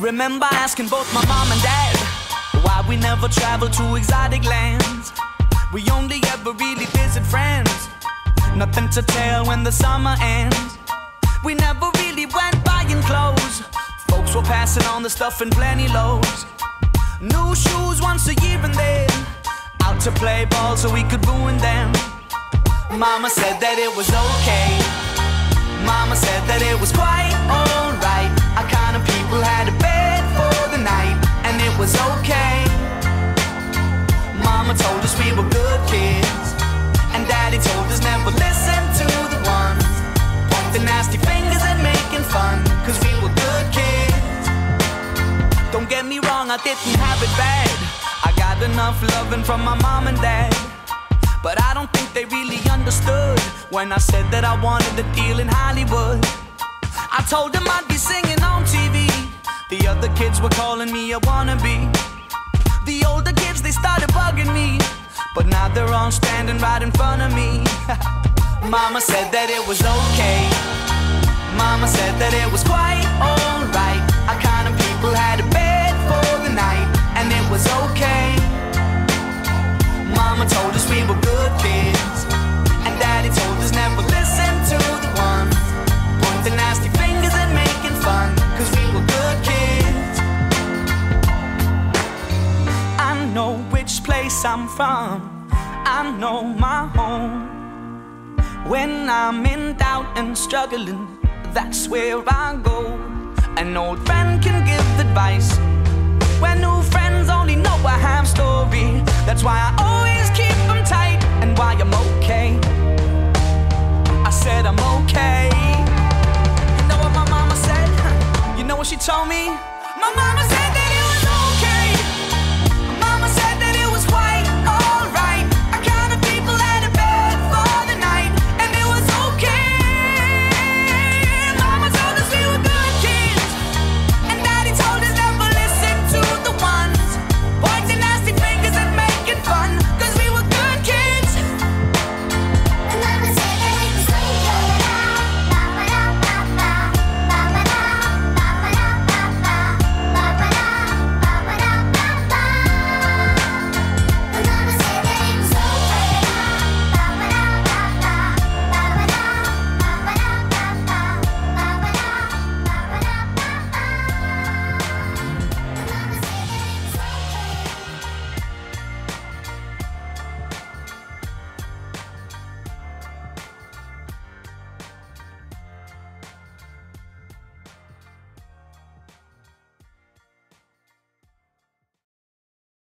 Remember asking both my mom and dad why we never travel to exotic lands. We only ever really visit friends. Nothing to tell when the summer ends. We never really went buying clothes. Folks were passing on the stuff in plenty loads. New shoes once a year and then out to play ball so we could ruin them. Mama said that it was okay. Mama said that it was quite we were good kids, and Daddy told us never listen to the ones pointing nasty fingers and making fun, cause we were good kids. Don't get me wrong, I didn't have it bad. I got enough loving from my mom and dad. But I don't think they really understood when I said that I wanted a deal in Hollywood. I told them I'd be singing on TV. The other kids were calling me a wannabe. The older kids, they started bugging me. But now they're all standing right in front of me. Mama said that it was okay. Mama said that it was quite alright. place I'm from, I know my home. When I'm in doubt and struggling, that's where I go. An old friend can give advice. When new friends only know a half story, that's why I always keep them tight and why I'm okay. I said I'm okay. You know what my mama said? You know what she told me? My mama said.